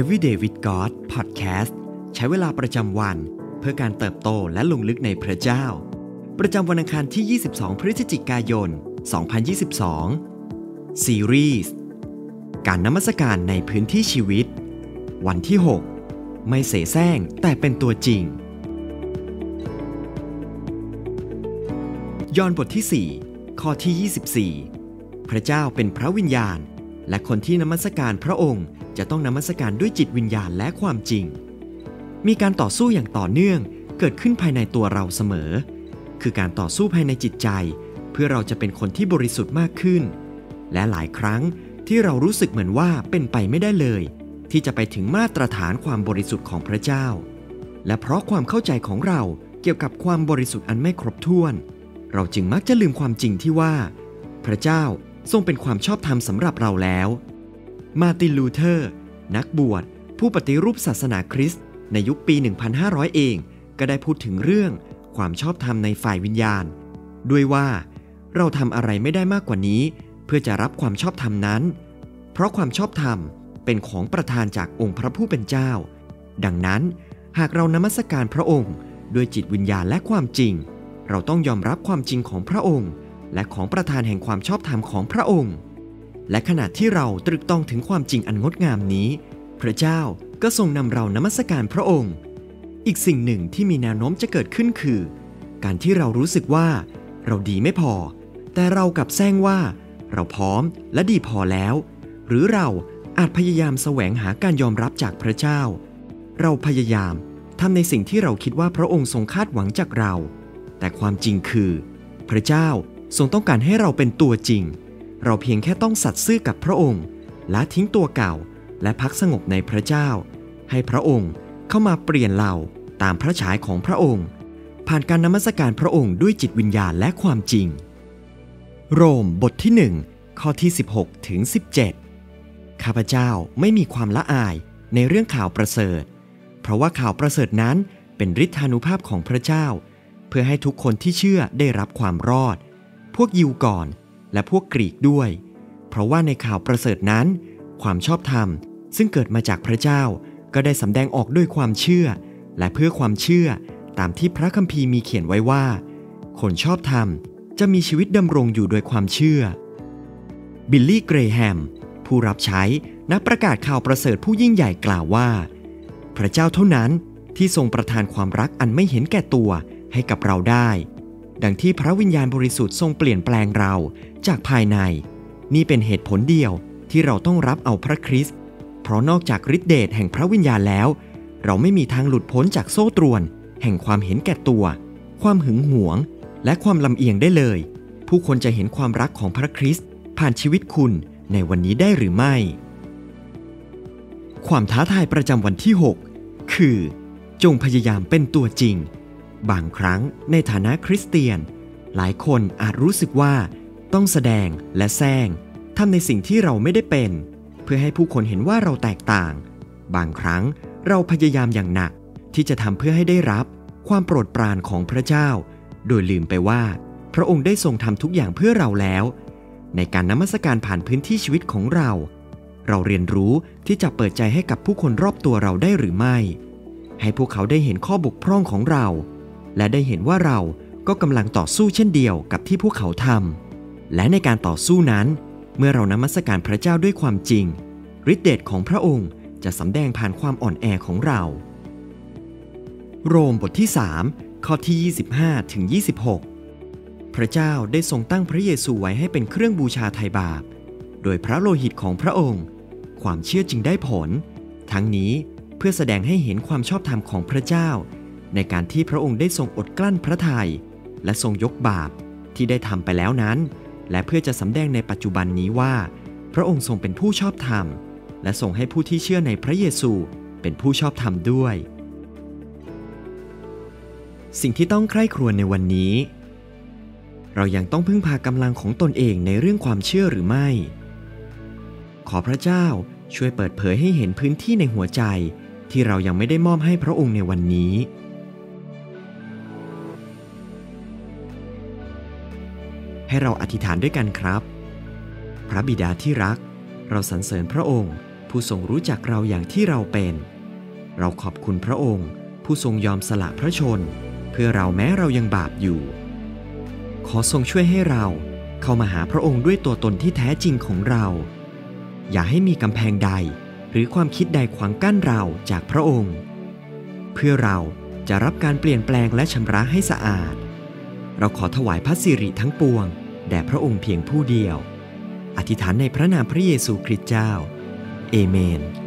Everyday with God Podcast ใช้เวลาประจำวัน เพื่อการเติบโตและลงลึกในพระเจ้า ประจำวันอังคารที่ 22 พฤศจิกายน 2022 ซีรีส์การนมัสการในพื้นที่ชีวิต วันที่ 6 ไม่เสแสร้งแต่เป็นตัวจริง ยอห์นบทที่ 4 ข้อที่ 24 พระเจ้าเป็นพระวิญญาณ และคนที่นมัสการพระองค์ จะต้องนมัสการด้วยจิตวิญญาณและความจริง มีการต่อสู้อย่างต่อเนื่องเกิดขึ้นภายในตัวเราเสมอ คือการต่อสู้ภายในจิตใจ เพื่อเราจะเป็นคนที่บริสุทธิ์มากขึ้น และหลายครั้งที่เรารู้สึกเหมือนว่าเป็นไปไม่ได้เลย ที่จะไปถึงมาตรฐานความบริสุทธิ์ของพระเจ้า และเพราะความเข้าใจของเราเกี่ยวกับความบริสุทธิ์อันไม่ครบถ้วน เราจึงมักจะลืมความจริงที่ว่า พระเจ้าทรงเป็นความชอบธรรมสำหรับเราแล้ว มาร์ตินลูเทอร์ นักบวช ผู้ปฏิรูปศาสนาคริสต์ในยุคปี 1500 เอง ก็ได้พูดถึงเรื่องความชอบธรรมในฝ่ายวิญญาณ ด้วยว่าเราทำอะไรไม่ได้มากกว่านี้ เพื่อจะรับความชอบธรรมนั้น เพราะความชอบธรรมเป็นของประทานจากองค์พระผู้เป็นเจ้า ดังนั้นหากเรานมัสการพระองค์ด้วยจิตวิญญาณและความจริง เราต้องยอมรับความจริงของพระองค์ และของประธานแห่งความชอบธรรมของพระองค์ และขณะที่เราตรึกต้องถึงความจริงอันงดงามนี้ พระเจ้าก็ทรงนำเรานมัสการพระองค์ อีกสิ่งหนึ่งที่มีแนวโน้มจะเกิดขึ้นคือ การที่เรารู้สึกว่า เราดีไม่พอ แต่เรากลับแซงว่า เราพร้อมและดีพอแล้ว หรือเราอาจพยายามแสวงหาการยอมรับจากพระเจ้า เราพยายามทำในสิ่งที่เราคิดว่าพระองค์ทรงคาดหวังจากเรา แต่ความจริงคือ พระเจ้าทรงต้องการให้เราเป็นตัวจริง เราเพียงแค่ต้องสัตย์ซื่อกับพระองค์ละทิ้งตัวเก่าและพักสงบในพระเจ้า ให้พระองค์เข้ามาเปลี่ยนเราตามพระฉายของพระองค์ ผ่านการนมัสการพระองค์ด้วยจิตวิญญาณและความจริง โรมบทที่ 1 ข้อที่ 16ถึง17 ข้าพเจ้าไม่มีความละอายในเรื่องข่าวประเสริฐ เพราะว่าข่าวประเสริฐนั้นเป็นฤทธานุภาพของพระเจ้า เพื่อให้ทุกคนที่เชื่อได้รับความรอด พวกยิวก่อน และพวกกรีกด้วย เพราะว่าในข่าวประเสริฐนั้น ความชอบธรรม ซึ่งเกิดมาจากพระเจ้าก็ได้สำแดงออกด้วยความเชื่อ และเพื่อความเชื่อตามที่พระคัมภีร์มีเขียนไว้ว่า คนชอบธรรมจะมีชีวิตดำรงอยู่โดยความเชื่อ บิลลี่ เกรแฮม ผู้รับใช้นักประกาศข่าวประเสริฐผู้ยิ่งใหญ่กล่าวว่า พระเจ้าเท่านั้นที่ทรงประทานความรักอันไม่เห็นแก่ตัวให้กับเราได้ ดังที่พระวิญญาณบริสุทธิ์ทรงเปลี่ยนแปลงเราจากภายใน นี่เป็นเหตุผลเดียวที่เราต้องรับเอาพระคริสต์เพราะนอกจากฤทธิเดชแห่งพระวิญญาณแล้ว เราไม่มีทางหลุดพ้นจากโซ่ตรวน แห่งความเห็นแก่ตัว ความหึงหวง และความลำเอียงได้เลย ผู้คนจะเห็นความรักของพระคริสต์ผ่านชีวิตคุณในวันนี้ได้หรือไม่ ความท้าทายประจำวันที่ 6 คือ จงพยายามเป็นตัวจริง บางครั้งในฐานะคริสเตียน หลายคนอาจรู้สึกว่า ต้องแสดงและแซงทำในสิ่งที่เราไม่ได้เป็น เพื่อให้ผู้คนเห็นว่าเราแตกต่าง บางครั้งเราพยายามอย่างหนักที่จะทำเพื่อให้ได้รับความโปรดปรานของพระเจ้า โดยลืมไปว่า พระองค์ได้ทรงทำทุกอย่างเพื่อเราแล้ว ในการนมัสการผ่านพื้นที่ชีวิตของเรา เราเรียนรู้ที่จะเปิดใจให้กับผู้คนรอบตัวเราได้หรือไม่ ให้พวกเขาได้เห็นข้อบกพร่องของเรา และได้เห็นว่าเราก็กำลังต่อสู้เช่นเดียวกับที่พวกเขาทำและในการต่อสู้นั้น เมื่อเรานมัสการพระเจ้าด้วยความจริงฤทธิเดชของพระองค์จะสำแดงผ่านความอ่อนแอของเรา โรมบทที่ 3 ข้อที่ 25ถึง26 พระเจ้าได้ทรงตั้งพระเยซูไว้ให้เป็นเครื่องบูชาไทยบาป โดยพระโลหิตของพระองค์ ความเชื่อจึงได้ผล ทั้งนี้เพื่อแสดงให้เห็นความชอบธรรมของพระเจ้า ในการที่พระองค์ได้ทรงอดกลั้นพระทยัยและทรงยกบาปที่ได้ทำไปแล้วนั้น และเพื่อจะสำแดงในปัจจุบันนี้ว่า พระองค์ทรงเป็นผู้ชอบธรรม และทรงให้ผู้ที่เชื่อในพระเยซูเป็นผู้ชอบธรรมด้วย สิ่งที่ต้องใคร่ครวญในวันนี้ เรายังต้องพึ่งพากำลังของตนเองในเรื่องความเชื่อหรือไม่ ขอพระเจ้าช่วยเปิดเผยให้เห็นพื้นที่ในหัวใจที่เรายังไม่ได้มอบให้พระองค์ในวันนี้ ให้เราอธิษฐานด้วยกันครับ พระบิดาที่รัก เราสรรเสริญพระองค์ ผู้ทรงรู้จักเราอย่างที่เราเป็น เราขอบคุณพระองค์ ผู้ทรงยอมสละพระชน เพื่อเราแม้เรายังบาปอยู่ ขอทรงช่วยให้เราเข้ามาหาพระองค์ด้วยตัวตนที่แท้จริงของเรา อย่าให้มีกำแพงใด หรือความคิดใดขวางกั้นเราจากพระองค์ เพื่อเราจะรับการเปลี่ยนแปลงและชำระให้สะอาด เราขอถวายพระสิริทั้งปวง ด่พระองค์เพียงผู้เดียว อธิษฐานในพระนามพระเยซูคริสต์เจ้า เอเมน